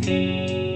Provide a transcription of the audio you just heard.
Música